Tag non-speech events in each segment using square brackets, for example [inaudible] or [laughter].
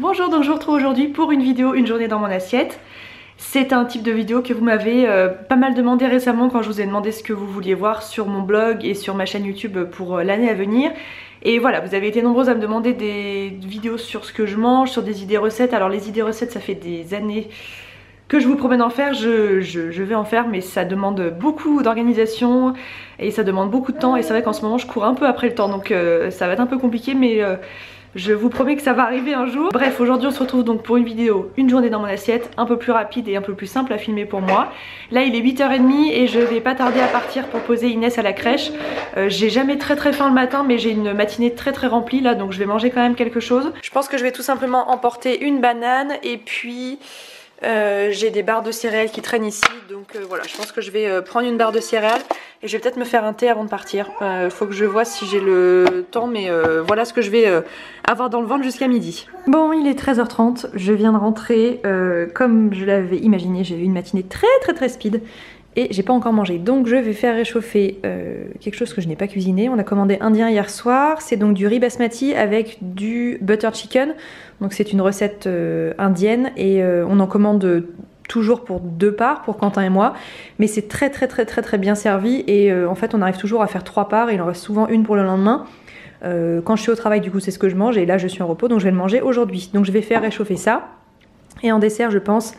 Bonjour, donc je vous retrouve aujourd'hui pour une vidéo, une journée dans mon assiette. C'est un type de vidéo que vous m'avez euh, pas mal demandé récemment quand je vous ai demandé ce que vous vouliez voir sur mon blog et sur ma chaîne YouTube pour euh, l'année à venir. Et voilà, vous avez été nombreuses à me demander des vidéos sur ce que je mange, sur des idées recettes. Alors les idées recettes, ça fait des années que je vous promets d'en faire, je, vais en faire mais ça demande beaucoup d'organisation et ça demande beaucoup de temps et c'est vrai qu'en ce moment je cours un peu après le temps donc euh, ça va être un peu compliqué mais je vous promets que ça va arriver un jour. Bref, aujourd'hui on se retrouve donc pour une vidéo, une journée dans mon assiette, un peu plus rapide et un peu plus simple à filmer pour moi. Là il est 8h30 et je vais pas tarder à partir pour poser Inès à la crèche. Euh, j'ai jamais très très faim le matin mais j'ai une matinée très très remplie là donc je vais manger quand même quelque chose. Je pense que je vais tout simplement emporter une banane et puis... Euh, j'ai des barres de céréales qui traînent ici, donc euh, voilà, je pense que je vais prendre une barre de céréales et je vais peut-être me faire un thé avant de partir. Il faut que je vois si j'ai le temps, mais voilà ce que je vais avoir dans le ventre jusqu'à midi. Bon, il est 13h30, je viens de rentrer. comme je l'avais imaginé, j'ai eu une matinée très très très speed et j'ai pas encore mangé. Donc je vais faire réchauffer quelque chose que je n'ai pas cuisiné. On a commandé indien hier soir, c'est donc du riz basmati avec du butter chicken. Donc c'est une recette euh, indienne et euh, on en commande toujours pour deux parts pour Quentin et moi. Mais c'est très très très très très bien servi. Et euh, en fait on arrive toujours à faire trois parts. Il en reste souvent une pour le lendemain. Quand je suis au travail du coup c'est ce que je mange. Et là je suis en repos. Donc je vais le manger aujourd'hui. Donc je vais faire réchauffer ça. Et en dessert je pense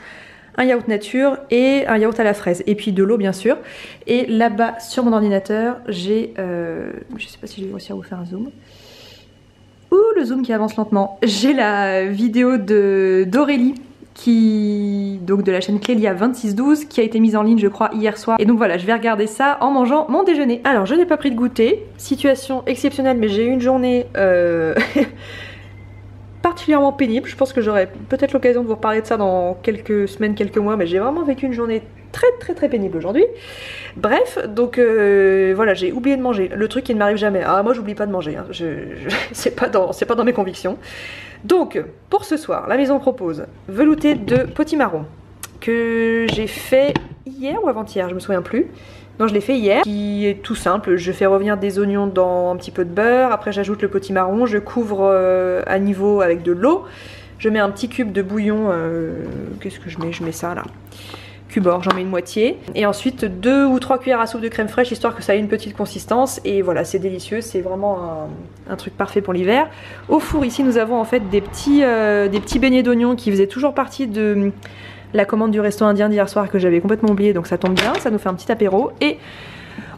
un yaourt nature et un yaourt à la fraise. Et puis de l'eau bien sûr. Et là-bas sur mon ordinateur j'ai je sais pas si je vais vous faire un zoom. Ouh, le zoom qui avance lentement. J'ai la vidéo de d'Aurélie qui donc de la chaîne Clélia 2612 qui a été mise en ligne je crois hier soir. Et donc voilà je vais regarder ça en mangeant mon déjeuner. Alors je n'ai pas pris de goûter. Situation exceptionnelle mais j'ai eu une journée euh, [laughs] particulièrement pénible. Je pense que j'aurai peut-être l'occasion de vous reparler de ça dans quelques semaines quelques mois mais j'ai vraiment vécu une journée très très très pénible aujourd'hui. Bref, donc euh, voilà, j'ai oublié de manger. Le truc qui ne m'arrive jamais. Ah, moi j'oublie pas de manger, hein. je, [laughs] c'est pas, dans, mes convictions. Donc, pour ce soir, la maison propose velouté de potimarron que j'ai fait hier ou avant-hier, je me souviens plus. Non, je l'ai fait hier, qui est tout simple. Je fais revenir des oignons dans un petit peu de beurre, après j'ajoute le potimarron, je couvre euh, à niveau avec de l'eau, je mets un petit cube de bouillon, euh, qu'est-ce que je mets? Je mets ça là j'en mets une moitié. Et ensuite deux ou trois cuillères à soupe de crème fraîche histoire que ça ait une petite consistance. Et voilà, c'est délicieux, c'est vraiment un, truc parfait pour l'hiver. Au four ici nous avons en fait des petits, euh, des petits beignets d'oignons qui faisaient toujours partie de la commande du resto indien d'hier soir que j'avais complètement oublié donc ça tombe bien, ça nous fait un petit apéro. Et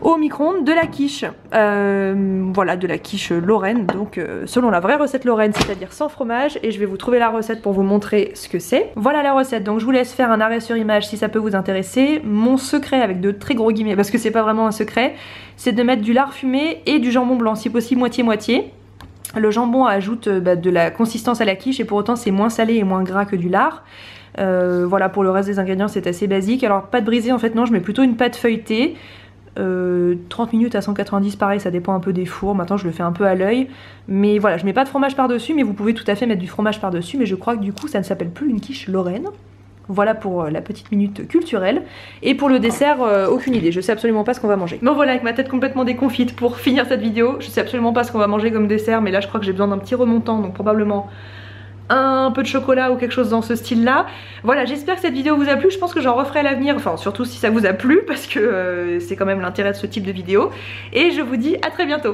au micro-ondes de la quiche. Euh, voilà, de la quiche Lorraine, donc euh, selon la vraie recette Lorraine, c'est-à-dire sans fromage. Et je vais vous trouver la recette pour vous montrer ce que c'est. Voilà la recette, donc je vous laisse faire un arrêt sur image si ça peut vous intéresser. Mon secret, avec de très gros guillemets, parce que c'est pas vraiment un secret, c'est de mettre du lard fumé et du jambon blanc, si possible moitié-moitié. Le jambon ajoute euh, bah, de la consistance à la quiche et pour autant c'est moins salé et moins gras que du lard. voilà pour le reste des ingrédients c'est assez basique. Alors pâte brisée en fait non je mets plutôt une pâte feuilletée. 30 euh, minutes à 190 pareil ça dépend un peu des fours maintenant je le fais un peu à l'œil mais voilà je mets pas de fromage par dessus mais vous pouvez tout à fait mettre du fromage par dessus mais je crois que du coup ça ne s'appelle plus une quiche lorraine voilà pour euh, la petite minute culturelle. Et pour le dessert, euh, aucune idée. Je sais absolument pas ce qu'on va manger. Bon voilà, avec ma tête complètement déconfite pour [laughs] finir cette vidéo. Je sais absolument pas ce qu'on va manger comme dessert, mais là je crois que j'ai besoin d'un petit remontant, donc probablement un peu de chocolat ou quelque chose dans ce style là voilà j'espère que cette vidéo vous a plu. Je pense que j'en referai à l'avenir enfin surtout si ça vous a plu parce que euh, c'est quand même l'intérêt de ce type de vidéo. Et je vous dis à très bientôt